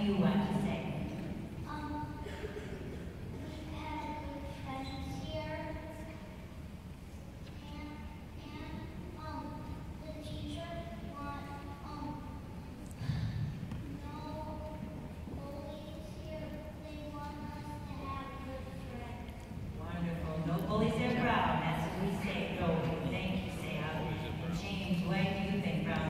you went